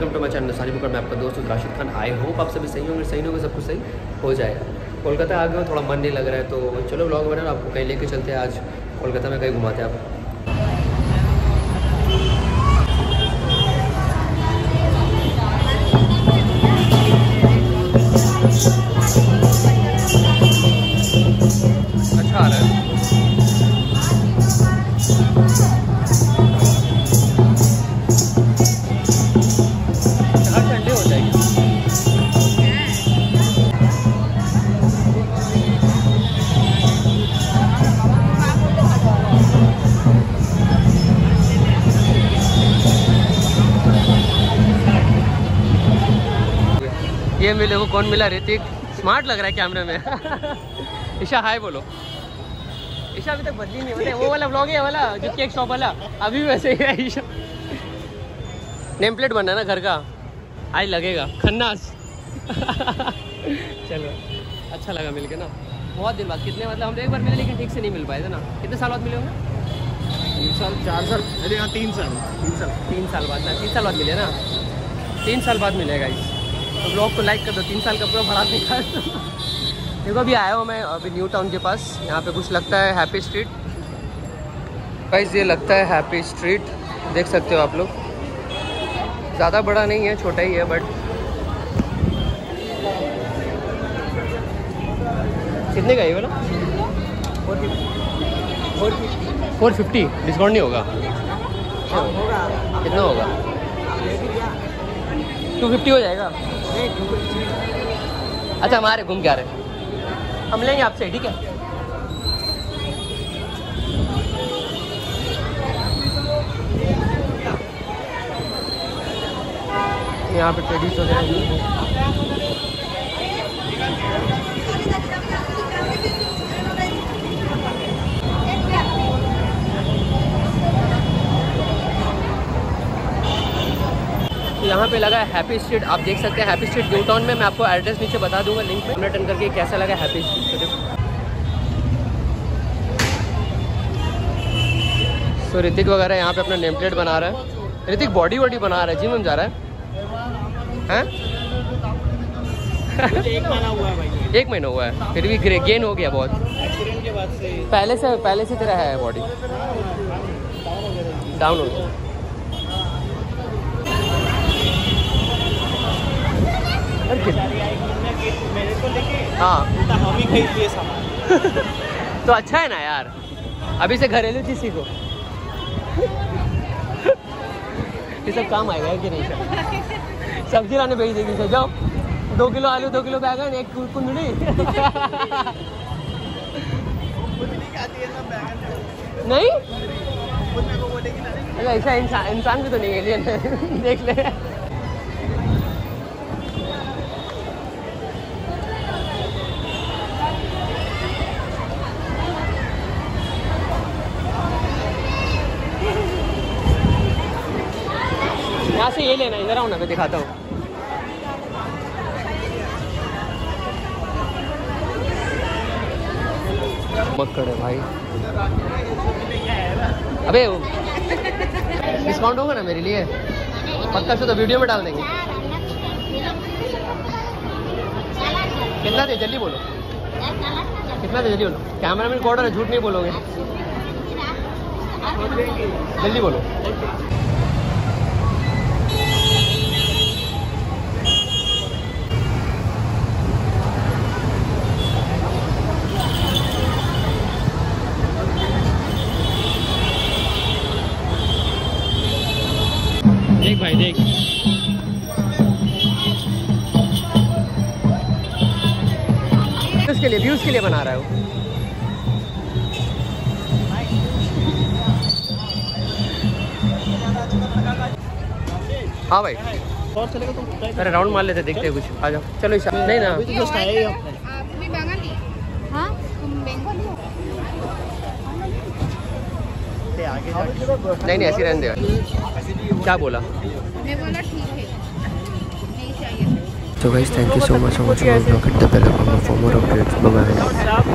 Welcome to my channel सारी बुकर मैं आपका दोस्त राशिद खान। आई होप आप सभी सही होंगे। सही होंगे, सब कुछ सही हो जाएगा। कोलकाता आ गए थोड़ा मन नहीं लग रहा है तो चलो ब्लॉग बना आपको कहीं लेके चलते हैं आज। कोलकाता में कहीं घुमाते हैं आप। ये मिले वो कौन मिला ऋतिक। स्मार्ट लग रहा है कैमरे में। ईशा हाय बोलो। ईशा अभी तक बदली नहीं मतलब वो वाला ब्लॉग है वाला जो केक शॉप वाला अभी वैसे ही है ईशा। नेम प्लेट बनना ना घर का। आज लगेगा खन्नास। चलो अच्छा लगा मिलके ना। बहुत दिन बाद कितने मतलब हम एक बार मिले लेकिन ठीक से नहीं मिल पाए थे ना। कितने साल बाद मिले होंगे? तीन साल चार साल अरे हाँ तीन साल तीन साल। तीन साल बाद ना तीन साल बाद मिले ना। तीन साल बाद मिलेगा इस तो ब्लॉग को लाइक कर दो तीन साल का पूरा भड़ा निकाल देखो अभी आया हूँ मैं अभी न्यू टाउन के पास। यहाँ पे कुछ लगता है हैप्पी स्ट्रीट गाइस ये लगता है हैप्पी स्ट्रीट देख सकते हो आप लोग। ज़्यादा बड़ा नहीं है छोटा ही है बट कितने का ये वाला? फोर फिफ्टी डिस्काउंट नहीं होगा। कितना होगा? टू फिफ्टी हो जाएगा। अच्छा हमारे घूम के आ रहे हम लेंगे आपसे, ठीक है? यहाँ पे ट्रेडिस वगैरह यहाँ पे लगा है हैप्पी स्ट्रीट आप देख सकते हैं हैप्पी स्ट्रीट न्यू टाउन में। मैं आपको एड्रेस नीचे बता दूँगा लिंक पे। रिटर्न करके कैसा लगा हैप्पी स्ट्रीट सो ऋतिक वगैरह यहाँ पे अपना नेम प्लेट बना रहा है। ऋतिक बॉडी वॉडी बना रहा है। जिम जा रहा है। हैं? एक महीना हुआ है भाई। एक महीना हुआ है। फिर भी गेन हो गया बहुत। एक्सीडेंट के बाद से पहले से पहले से तेरा है बॉडी डाउन हो गया। हाँ ही। तो अच्छा है ना यार। अभी से घरेलू चीज़ सीखो। ये सब काम आएगा कि नहीं सर सब्ज़ी लाने भेज देगी सर जाओ। दो किलो आलू दो किलो बैगन एक कुंदड़ी नहीं? ऐसा इंसान इंसान भी तो नहीं है देख ले। यहाँ से ये लेना इधर आओ ना, मैं दिखाता हूँ। मक्कड़ है भाई। अबे डिस्काउंट होगा ना मेरे लिए? पक्का से तो वीडियो में डाल देंगे। कितना दे, जल्दी बोलो। कितना दे, जल्दी बोलो। कैमरा मैन रिकॉर्डर है, झूठ नहीं बोलोगे। जल्दी बोलो। भाई देख। उसके लिए व्यूज़ के लिए बना रहा है वो। हाँ भाई। और चलेगा तो अरे राउंड मार लेते देखते हैं कुछ। आ जाओ। चलो ईशा नहीं ना। तो नहीं नहीं ऐसी रहने दे। क्या बोला मैं बोला ठीक है नहीं चाहिए So guys, thank you so much for watching my vlog. Hit the bell icon for more updates. Bye bye.